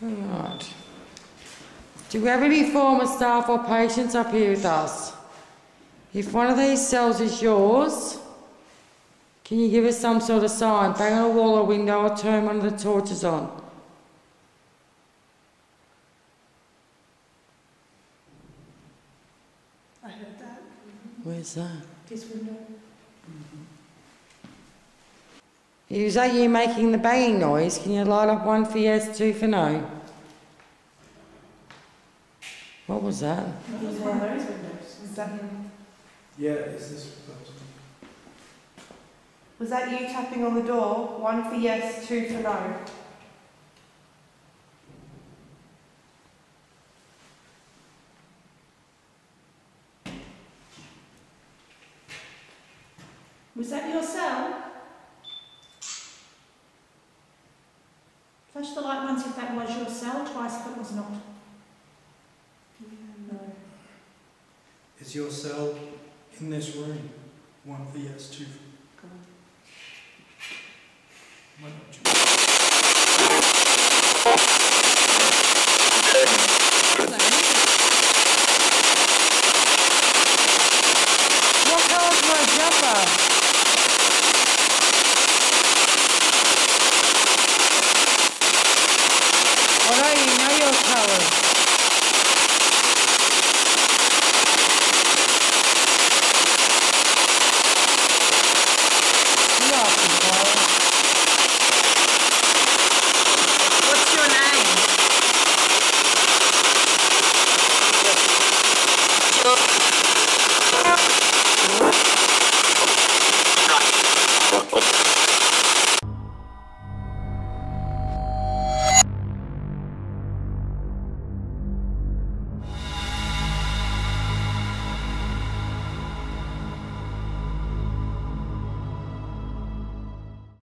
Right. Do we have any former staff or patients up here with us? If one of these cells is yours, can you give us some sort of sign? Bang on a wall or window or turn one of the torches on. I heard that. Where's that? This window. Mm-hmm. Is that you making the banging noise? Can you light up one for yes, two for no? What was that? It was one of those windows. Was that, Yeah, is this proposed? was that you tapping on the door? One for yes, two for no. Was that your cell? Flash the light once if that was your cell, twice if it was not. No. Is your cell in this room? One for yes, two for. Why don't